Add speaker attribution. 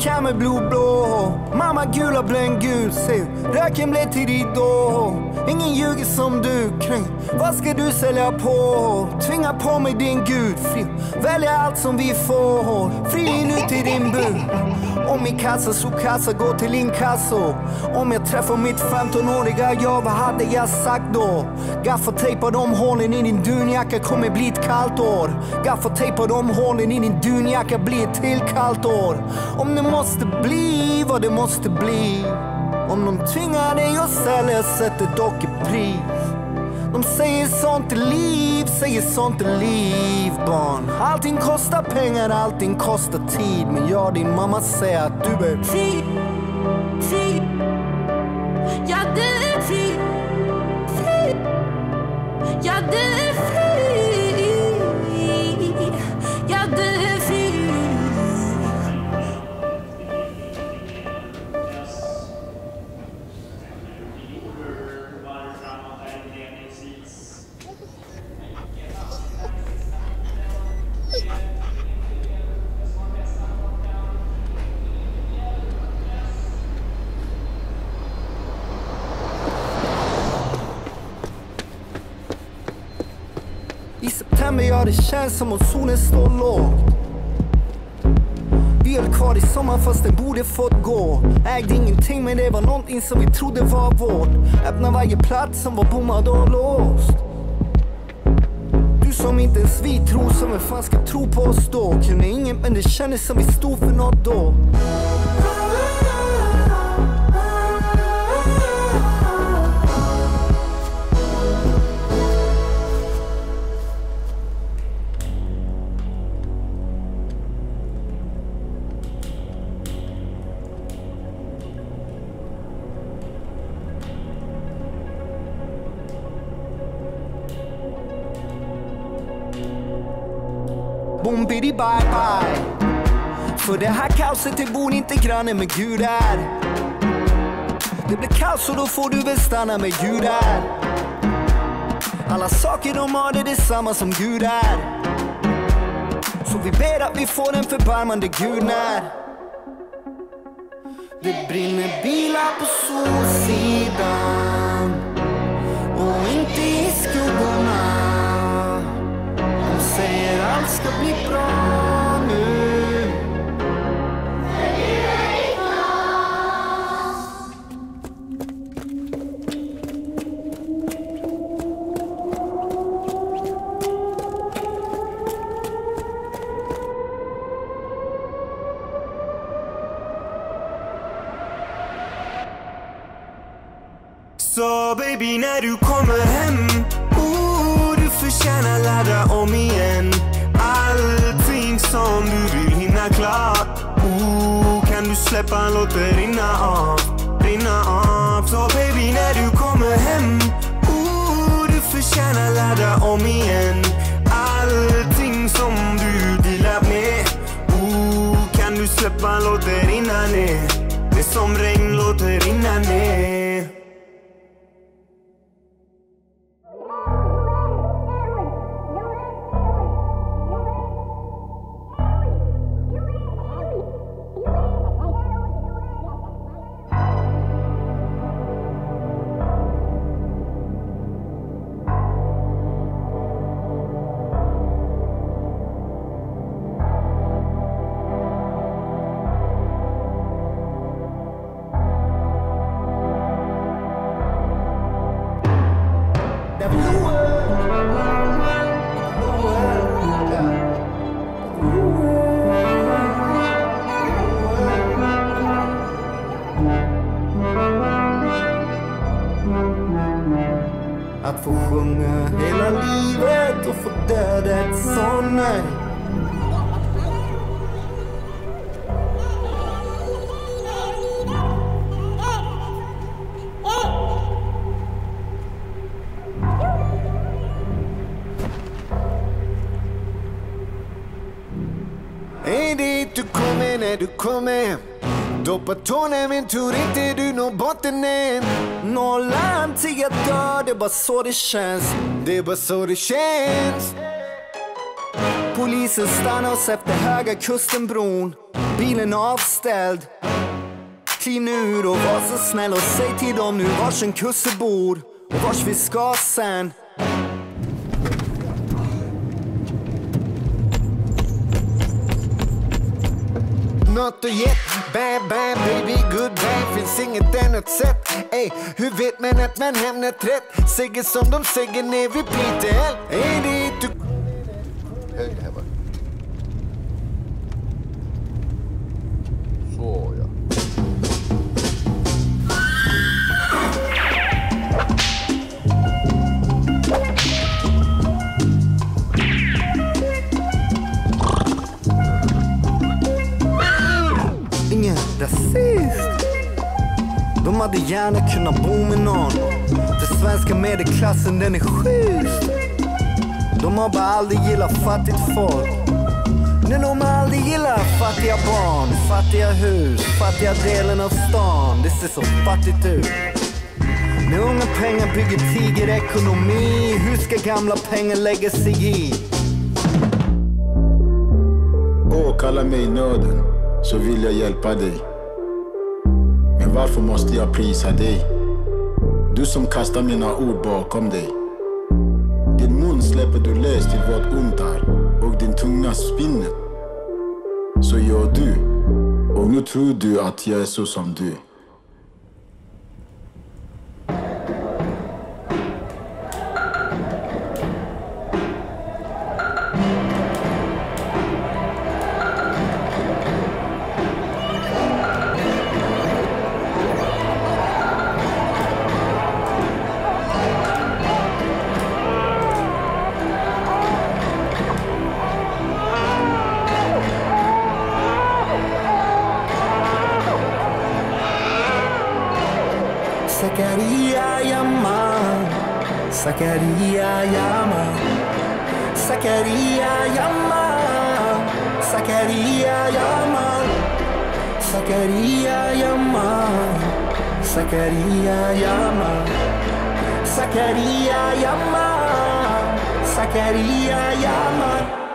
Speaker 1: Camel blue blå. Mamma gula blän gul Se röken blev till ridå Ingen ljuger som du kring. Vad ska du sälja på? Tvinga på mig din gud Fri Välja allt som vi får. Fri nu ut i din bur om min kassa så kassa går till inkasso. Om jag träffar mitt 15-åriga jag Vad hade jag sagt då? Gaffatejpa de hålen i din dunjacka kommer bli ett kallt år. Gaffatejpa de hålen i din dunjacka blir ett till kallt år. Om det måste bli vad det måste bli Om de tvingar dig att sälja sätter dock ett pris de säger sånt är liv, säger sånt är liv barn. Allting kostar pengar, allting kostar tid. Men jag din mamma säger att du är
Speaker 2: fri, fri Ja du är fri, fri Ja du är fri
Speaker 1: I ja det känns som om solen står lågt. Vi höll kvar i sommar fast den borde fått gå. Ägde ingenting men det var någonting som vi trodde var vårt. Öppna varje plats som var bommad och låst. Du som inte ens vi tror som vem fan ska tro på oss då? Kunde inget men det kändes som vi stod för något då. Boom bidi bye bye. För det här kaoset det bor inte granne med Gud är Det blir kaos och då får du väl stanna med Gud är Alla saker de har det är detsamma som Gud är. Så vi ber att vi får en förbarmande Gud när. Det brinner bilar på solsidan. Och inte i skuggorna allt ska bli bra nu.
Speaker 3: Så baby när du kommer hem oh, Du förtjänar ladda om igen. Släppa låt det rinna av. Rinna av. Så baby när du kommer hem. Oh, Du förtjänar ladda om igen. Allting som du dealar med. Oh, Kan du släppa låt det rinna ner? Det är som regn låt det rinna ner.
Speaker 1: Att få sjunga hela livet och få ett
Speaker 3: Är dit du kommer när du kommer Doppa tårna men tur inte du når botten än
Speaker 1: Nollan till jag dör, det är bara så det känns
Speaker 3: Det är bara så det känns
Speaker 1: Polisen stannar oss efter Höga Kustenbron. Bilen avställd. Kliv nu ur och var så snäll och säg till dem nu vars en kusse bor och vars vi ska sen. Något att get, bad bad baby goodbye Finns inget annat sätt. Ey, hur vet man att man hamnat rätt? Säger som de säger ner vid Piteå Är det inte De hade gärna kunnat bo med någon. Den svenska medelklassen den är schysst De har bara aldrig gillat fattigt folk. Nej, de har aldrig gillat fattiga barn, fattiga hus, fattiga delen av stan. Det ser så fattigt ut. När unga pengar bygger tigerekonomi Hur ska gamla pengar lägga sig i?
Speaker 4: Åh, kalla mig nöden, så vill jag hjälpa dig. Men varför måste jag prisa dig? Du som kastar mina ord bakom dig. Din mun släpper du lös till vad ont är och din tunga spinner. Så gör du, och nu tror du att jag är så som du.
Speaker 1: Sacaria Yama, Sacaria Yama, Sacaria Yama, Sacaria Yama, Sacaria Yama, Sacaria Yama, Sacaria Yama, Sacaria Yama.